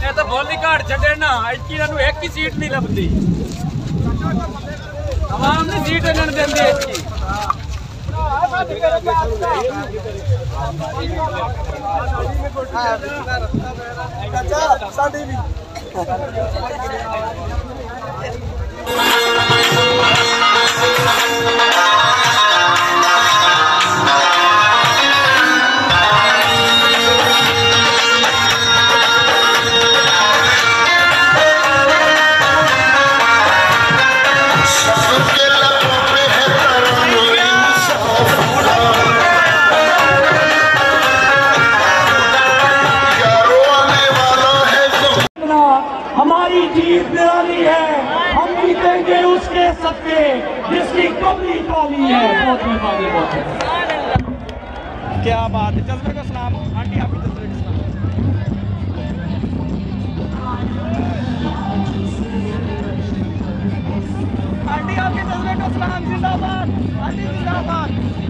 ਨੇ ਤਾਂ ਬੋਲੀ ਘਾੜ ਛੱਡੇ ਨਾ ਐਤਕੀ ਇਹਨਾਂ ਨੂੰ ਇੱਕ ਹੀ ਸੀਟ ਨਹੀਂ ਲੱਭਦੀ ਆਵਾਮ ਨੇ ਸੀਟ ਇਹਨਾਂ ਨੂੰ ਦਿੰਦੀ ਐਤਕੀ ਅੱਛਾ ਸਾਡੀ ਵੀ Thank you. हमारी जीत निराली है। हम जीतेंगे उसके सबके जिसकी कमली काली है। बहुत मेहरबानी बहुत क्या बात है। जज्बे का सलाम। आंटी, आप का सलाम आंटी, आपके का सलाम, जिंदाबाद। आंटी, जिंदाबाद।